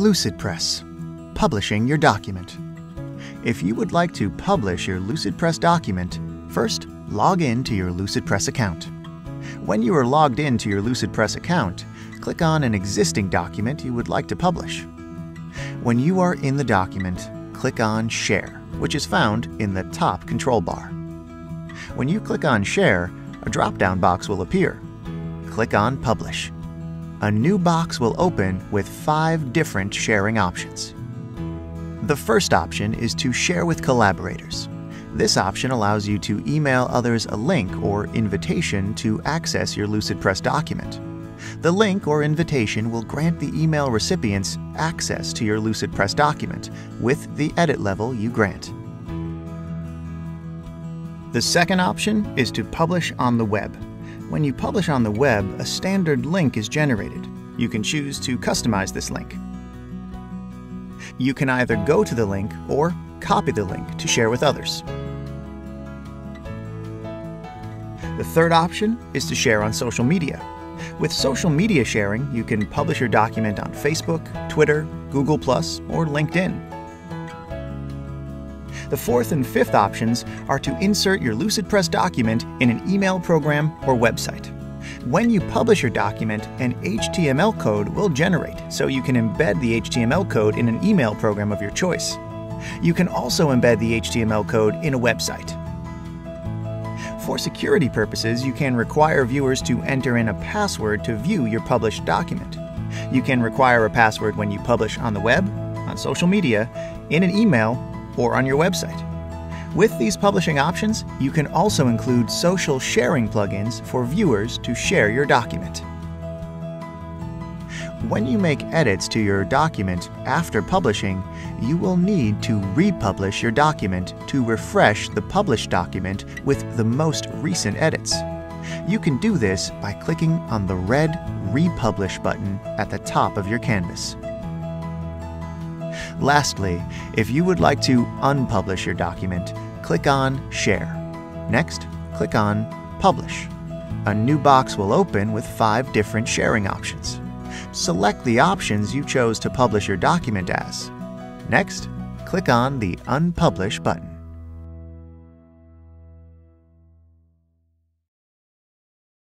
LucidPress Publishing your document. If you would like to publish your LucidPress document, first log in to your LucidPress account. When you are logged in to your LucidPress account, click on an existing document you would like to publish. When you are in the document, click on Share, which is found in the top control bar. When you click on Share, a drop-down box will appear. Click on Publish a new box will open with five different sharing options. The first option is to share with collaborators. This option allows you to email others a link or invitation to access your LucidPress document. The link or invitation will grant the email recipients access to your LucidPress document with the edit level you grant. The second option is to publish on the web. When you publish on the web, a standard link is generated. You can choose to customize this link. You can either go to the link or copy the link to share with others. The third option is to share on social media. With social media sharing, you can publish your document on Facebook, Twitter, Google, or LinkedIn. The fourth and fifth options are to insert your LucidPress document in an email program or website. When you publish your document, an HTML code will generate, so you can embed the HTML code in an email program of your choice. You can also embed the HTML code in a website. For security purposes, you can require viewers to enter in a password to view your published document. You can require a password when you publish on the web, on social media, in an email, or on your website. With these publishing options, you can also include social sharing plugins for viewers to share your document. When you make edits to your document after publishing, you will need to republish your document to refresh the published document with the most recent edits. You can do this by clicking on the red Republish button at the top of your canvas. Lastly, if you would like to unpublish your document, click on Share. Next, click on Publish. A new box will open with five different sharing options. Select the options you chose to publish your document as. Next, click on the Unpublish button.